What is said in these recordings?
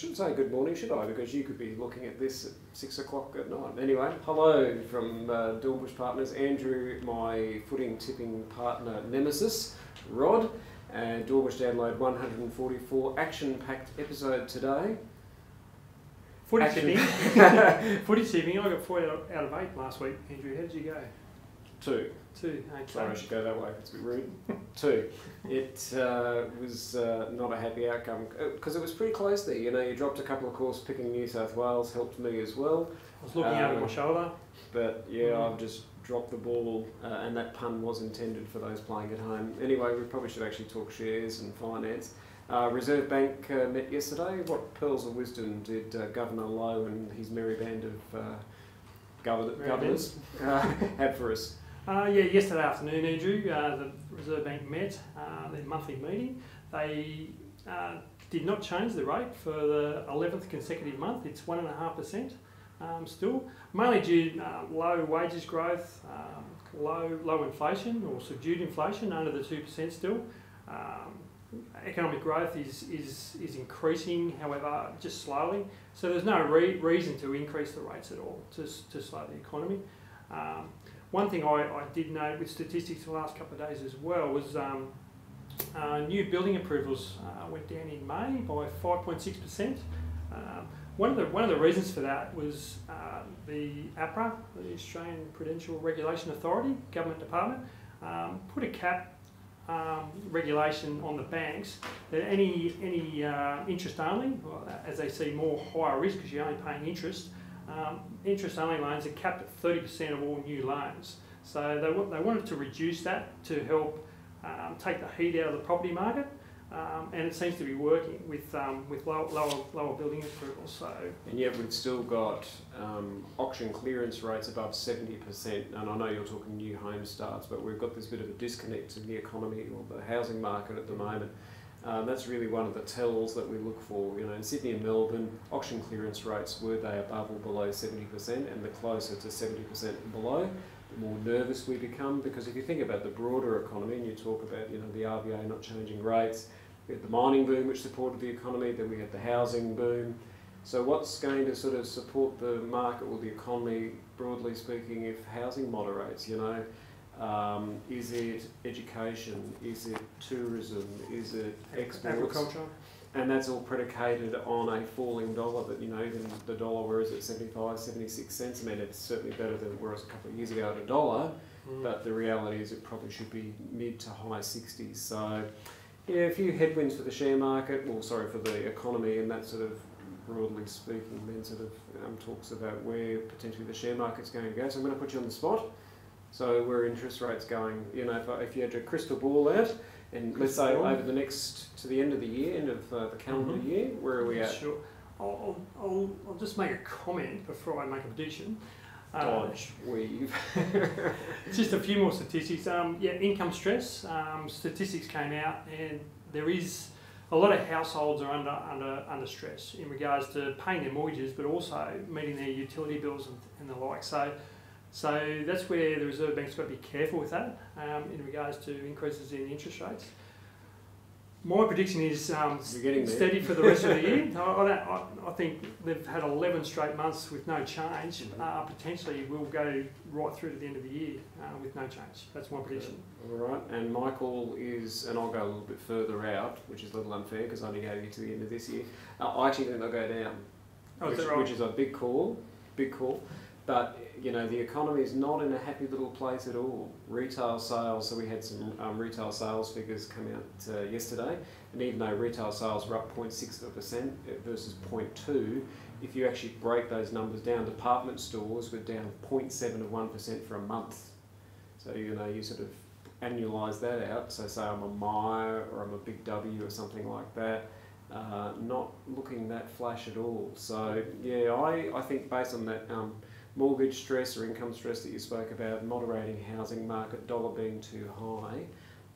shouldn't say good morning, should I? Because you could be looking at this at six o'clock at night. Anyway, hello from uh, Dornbusch Partners. Andrew, my footing tipping partner nemesis, Rod, and Dornbusch download 144 action-packed episode today. Footy tipping. Footy tipping. I got four out of eight last week. Andrew, how did you go? Two. Two. Sorry, I should go that way. It's a bit rude. Two. It uh, was uh, not a happy outcome because it was pretty close there. You know, you dropped a couple of calls picking New South Wales, helped me as well. I was looking over Um, my shoulder. But yeah, Mm. I've just dropped the ball, uh, and that pun was intended for those playing at home. Anyway, we probably should actually talk shares and finance. Uh, Reserve Bank uh, met yesterday. What pearls of wisdom did uh, Governor Lowe and his merry band of uh, governor, governors uh, have for us? Uh, yeah, yesterday afternoon, Andrew, uh, the Reserve Bank met uh, their monthly meeting. They uh, did not change the rate for the 11th consecutive month. It's 1.5% um, still, mainly due to uh, low wages growth, um, low, low inflation or subdued inflation under the 2% still. Um, economic growth is, is, is increasing, however, just slowly. So there's no re- reason to increase the rates at all to, to slow the economy. Um, one thing I, I did note with statistics the last couple of days as well was um, uh, new building approvals uh, went down in May by 5.6%. Um, one of the one of the reasons for that was uh, the APRA, the Australian Prudential Regulation Authority, government department, um, put a cap um, regulation on the banks that any any uh, interest only, well, as they see more higher risk because you're only paying interest, um, interest only loans are capped at 30% of all new loans. So they, they wanted to reduce that to help um, take the heat out of the property market. Um, and it seems to be working with um, with low, lower lower building approvals. So And yet we've still got um, auction clearance rates above 70%. And I know you're talking new home starts, but we've got this bit of a disconnect in the economy or the housing market at the moment. Um, that's really one of the tells that we look for. You know, in Sydney and Melbourne, auction clearance rates were they above or below 70%, and the closer to 70% and below, the more nervous we become. Because if you think about the broader economy, and you talk about you know the RBA not changing rates, we had the mining boom which supported the economy, then we had the housing boom. So what's going to sort of support the market or the economy, broadly speaking, if housing moderates? You know, um, is it education? Is it tourism? Is it exports? agriculture. And that's all predicated on a falling dollar. That you know, even the dollar, where is it, 75, 76 cents? I mean, it's certainly better than it was a couple of years ago at a dollar. Mm. But the reality is, it probably should be mid to high 60s. So, yeah, a few headwinds for the share market. Well, sorry for the economy, and that sort of broadly speaking, then sort of um, talks about where potentially the share market's going to go. So I'm going to put you on the spot. So where interest rates going? You know, if, if you had your crystal ball out, and let's say over the next to the end of the year, end of uh, the calendar Mhm. year, where are we at? Sure. I'll, I'll, I'll, just make a comment before I make a prediction. Uh, Dodge, weave. Just a few more statistics. Um, yeah, income stress. Um, statistics came out, and there is a lot of households are under under under stress in regards to paying their mortgages, but also meeting their utility bills and, and the like. So, so that's where the Reserve Bank's got to be careful with that um, in regards to increases in interest rates. My prediction is um, We're getting there. steady for the rest of the year. I, I, I, think they've had 11 straight months with no change. Mhm. Uh, potentially, we'll go right through to the end of the year uh, with no change. That's my prediction. All right, and Michael is, and I'll go a little bit further out, which is a little unfair because I only gave you to the end of this year. Uh, I actually think they'll go down, Oh, which, is which is a big call, big call. But you know the economy is not in a happy little place at all. Retail sales, so we had some um, retail sales figures come out uh, yesterday, and even though retail sales were up 0.6 percent versus 0.2, if you actually break those numbers down, department stores were down 0.7 of one percent for a month. So you know you sort of annualise that out. So say I'm a Myer or I'm a Big W or something like that. Uh, not looking that flash at all. So yeah, I, I think based on that um, mortgage stress or income stress that you spoke about, moderating housing market, dollar being too high,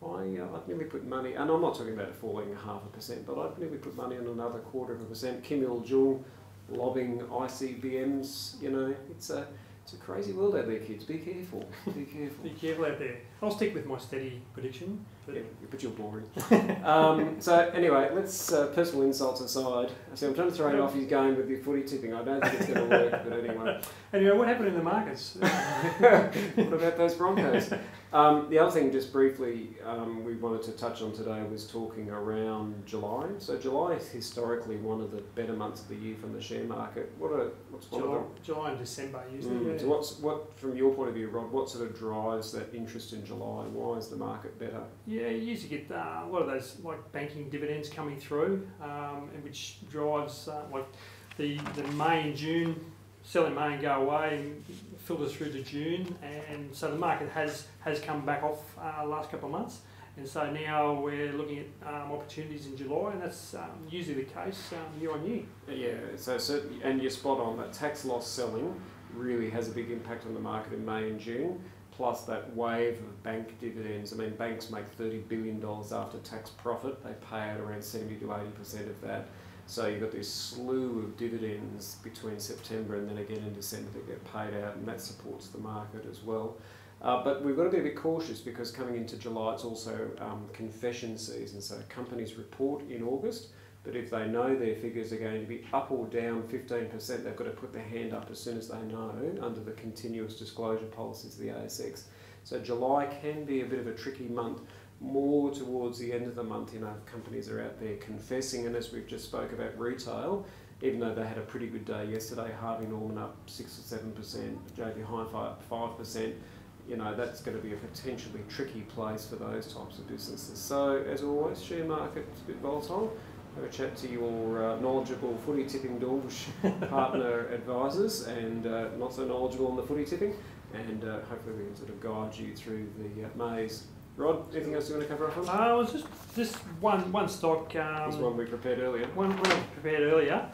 I, uh, I'd nearly put money, and I'm not talking about falling half a percent, but I'd nearly put money on another quarter of a percent. Kim Il Jung lobbing ICBMs, you know, it's a It's a crazy world out there, kids. Be careful. Be careful. Be careful out there. I'll stick with my steady prediction. But Yeah, but you're boring. um, so anyway, let's uh, personal insults aside. See, I'm trying to throw you off your game with your footy tipping. I don't think it's going to work, but anyway. Anyway, what happened in the markets? what about those Broncos? Um, the other thing, just briefly, um, we wanted to touch on today was talking around July. So July is historically one of the better months of the year from the share market. What are what's one July? July and December usually. Mm, yeah. So what's what from your point of view, Rob? What sort of drives that interest in July? Why is the market better? Yeah, you usually get uh, a lot of those like banking dividends coming through, um, and which drives uh, like the the May and June selling May and go away and filters through to June, and so the market has has come back off uh, last couple of months, and so now we're looking at um, opportunities in July, and that's um, usually the case um, year on year. Yeah, so certainly, and you're spot on. That tax loss selling really has a big impact on the market in May and June. Plus that wave of bank dividends. I mean, banks make thirty billion dollars after tax profit. They pay out around seventy to eighty percent of that. So you've got this slew of dividends between September and then again in December that get paid out, and that supports the market as well. Uh, but we've got to be a bit cautious because coming into July, it's also um, confession season. So companies report in August, but if they know their figures are going to be up or down 15%, they've got to put their hand up as soon as they know under the continuous disclosure policies of the ASX. So July can be a bit of a tricky month, more towards the end of the month, you know, companies are out there confessing, and as we've just spoke about retail, even though they had a pretty good day yesterday, Harvey Norman up 6 or 7%, JB Hi-Fi up 5%, you know, that's going to be a potentially tricky place for those types of businesses. So, as always, share market's a bit volatile. Have a chat to your uh, knowledgeable footy tipping Dornbusch partner advisors and uh, not so knowledgeable on the footy tipping, and uh, hopefully we can sort of guide you through the uh, maze. Rod, anything else you want to cover off on? Uh, it was just just one one stock. Um, This one we prepared earlier. One, one prepared earlier,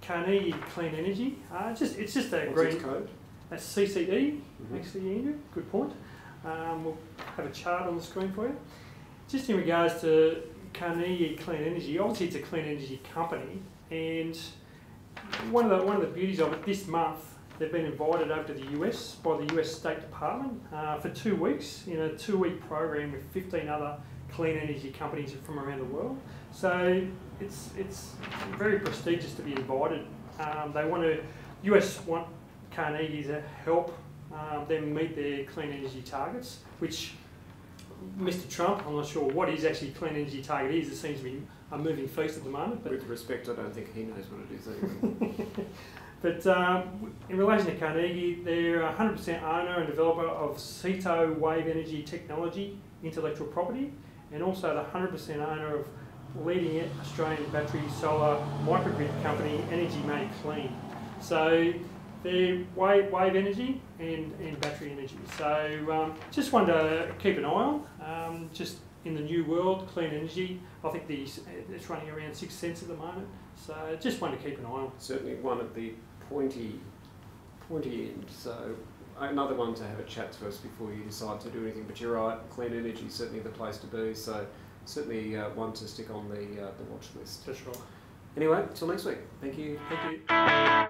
Carnegie Clean Energy. Uh, just it's just a What's green. code? That's CCE. Mhm. Actually, Andrew, good point. Um, we'll have a chart on the screen for you. Just in regards to Carnegie Clean Energy, obviously it's a clean energy company, and one of the one of the beauties of it this month they've been invited over to the US by the US State Department uh, for two weeks in a two-week program with 15 other clean energy companies from around the world. So it's it's very prestigious to be invited. Um, they want to US want Carnegie to help um, them meet their clean energy targets, which Mr. Trump, I'm not sure what his actually clean energy target is. It seems to be a moving feast at the moment. But With respect, I don't think he knows what it is either. but um, in relation to Carnegie, they're a 100% owner and developer of CETO wave energy technology, intellectual property, and also the 100% owner of leading Australian battery solar microgrid company Energy Made Clean. So they're wave, wave energy and, and battery energy. So um, just wanted to keep an eye on. Um, just in the new world, clean energy. I think the, it's running around six cents at the moment. So just wanted to keep an eye on. Certainly one at the pointy, pointy end. So another one to have a chat to us before you decide to do anything. But you're right, clean energy is certainly the place to be. So certainly uh, one to stick on the uh, the watch list. For sure. Anyway, till next week. Thank you. Thank you.